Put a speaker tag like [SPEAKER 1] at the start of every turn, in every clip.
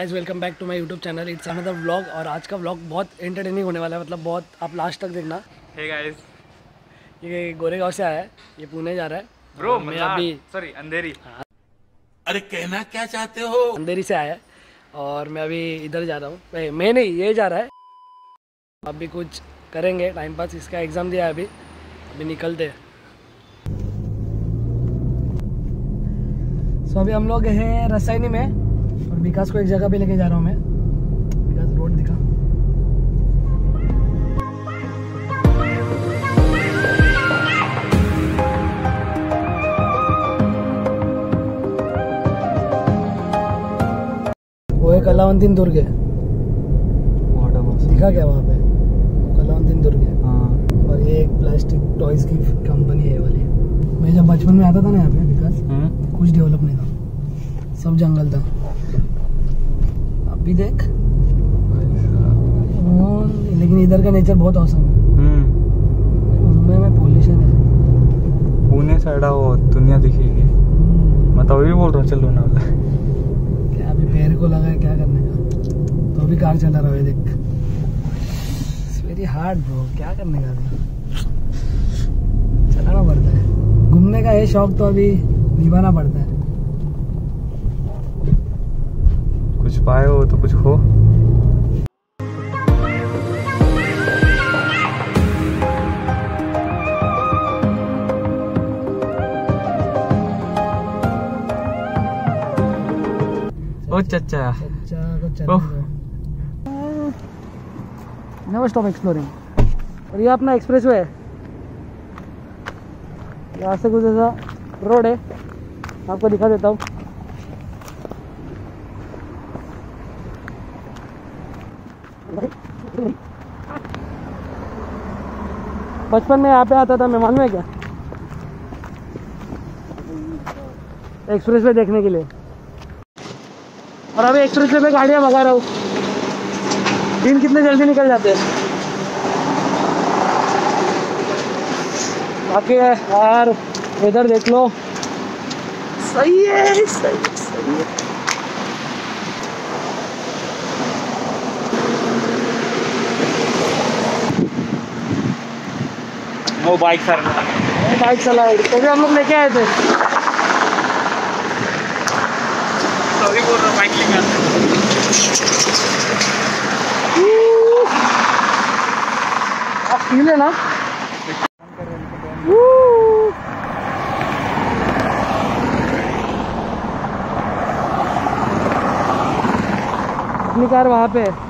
[SPEAKER 1] Guys welcome back to my YouTube channel it's another vlog और आज का vlog बहुत एंटरटेनिंग होने वाला है मतलब बहुत आप लास्ट तक देखना।
[SPEAKER 2] हे गाइस
[SPEAKER 1] ये गोरेगांव से आया है ये पुणे जा रहा है।
[SPEAKER 2] ब्रो
[SPEAKER 1] मैं अभी
[SPEAKER 2] सॉरी अंधेरी।
[SPEAKER 3] अरे कहना क्या चाहते हो?
[SPEAKER 1] अंधेरी से आया है और मैं अभी इधर जा रहा हूँ। मैं- नहीं ये जा रहा है। अभी कुछ करेंगे टाइम पास इसका एग्ज़ाम दिया है अभी। अभी निकलते हैं। सो अभी हम लोग हैं रसायनी में। विकास को एक जगह पे लेके जा रहा हूँ मैं। विकास रोड दिखा। वो है कलावंतीन दुर्ग है। दिखा क्या वहाँ पे? कलावंतीन दुर्ग है। और ये एक प्लास्टिक टॉयज की कंपनी है वाली। मैं जब बचपन में आता था ना यहाँ पे विकास कुछ डेवलप नहीं था। सब जंगल था। अभी देख। हम्म, लेकिन इधर का नेचर बहुत औसम है। मुंबई में पोल्यूशन है।
[SPEAKER 2] पुणे साइड वो दुनिया दिखेगी।
[SPEAKER 1] हम्म,
[SPEAKER 2] मैं तो अभी बोल रहा हूँ चलो ना।
[SPEAKER 1] क्या अभी पैर को लगा है क्या करने का? तो अभी कार चला रहा है देख। वेरी हार्ड ब्रो क्या करने का अभी? चलाना पड़ता है। घूमने का है शौक तो अभी निभाना पड़ता है।
[SPEAKER 2] कुछ पाए हो तो कुछ हो ओ चचा।
[SPEAKER 1] नेवर स्टॉप एक्सप्लोरिंग और ये अपना एक्सप्रेस वे है। यहाँ से कुछ ऐसा रोड है। आपको दिखा देता हूँ। बचपन में यहाँ पे आता था मैं मालूम है क्या? एक्सप्रेस वे देखने के लिए। और अभी एक्सप्रेस वे पे गाड़ियाँ भगा रहा हूँ। दिन कितने जल्दी निकल जाते हैं? बाकी यार इधर देख लो। सही है सही है, सही है।
[SPEAKER 2] वो बाइक सर
[SPEAKER 1] बाइक चलाए तो भी हम लोग लेके आए थे
[SPEAKER 2] सॉरी बोल रहा बाइक लेके
[SPEAKER 1] आप अपनी कार वहाँ पे है।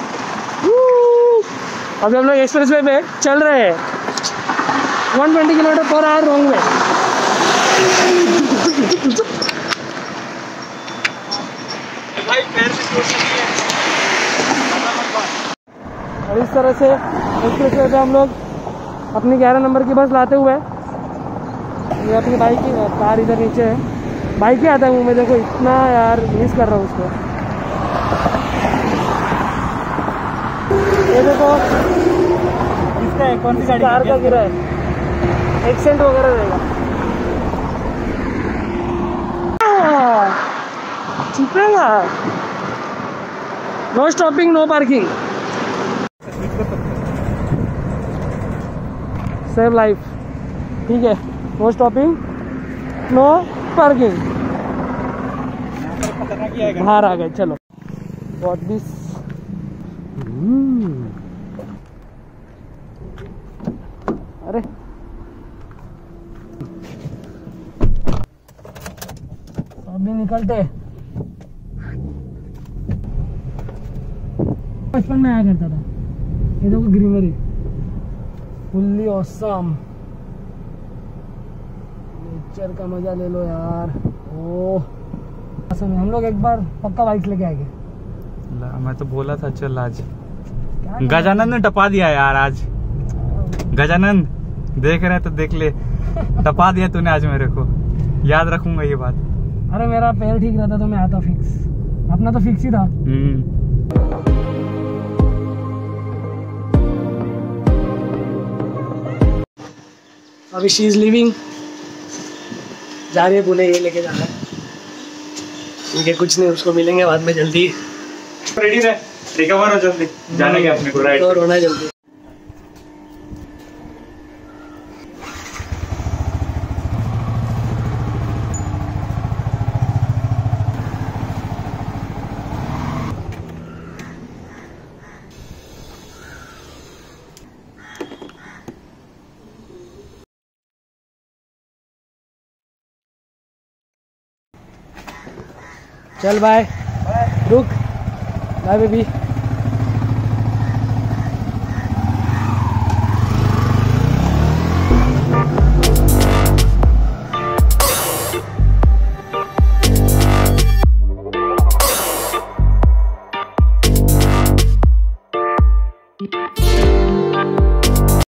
[SPEAKER 1] अभी हम लोग एक्सप्रेस वे पे चल रहे हैं। 120 किलोमीटर पर आवर रॉन्ग में
[SPEAKER 2] है।
[SPEAKER 1] और इस तरह से एक्सप्रेस वे पे हम लोग अपनी 11 नंबर की बस लाते हुए ये अपनी बाइक की कार इधर नीचे है। बाइक ही आता है मुँह में देखो इतना यार मिस कर रहा हूँ उसको। ये देखो।
[SPEAKER 2] इसका है कौन सी गाड़ी
[SPEAKER 1] कार का गिरा है। एक्सेंट वगैरह रहेगा चिपेगा no stopping no parking save life ठीक है। नो स्टॉपिंग नो पार्किंग बाहर आ गए चलो। वॉट दिस अरे। अभी निकलते। बचपन में आया करता था। ये देखो ग्रीनरी। फुल्ली ऑसम पिक्चर का मज़ा ले लो यार। ओ हम लोग एक बार पक्का बाइक लेके आएँगे
[SPEAKER 2] ला, मैं तो बोला था चल आज।
[SPEAKER 1] क्या
[SPEAKER 2] गजानंद ने टपा दिया यार आज। गजानंद देख रहे हैं तो देख ले। टपा दिया तूने आज मेरे को। याद रखूँगा ये बात।
[SPEAKER 1] अरे मेरा पैर ठीक रहता तो मैं आता फिक्स अपना तो फिक्स ही था।
[SPEAKER 2] हम्म।
[SPEAKER 1] अभी शी इज़ लिविंग जा रही है पुणे ये लेके जाना है। ठीक है कुछ नहीं उसको मिलेंगे बाद में जल्दी।
[SPEAKER 2] रेडी रहे? रिकवर हो जल्दी। जाने के अपने को राइट
[SPEAKER 1] रोना जल्दी। चल बाय रुक। Bye baby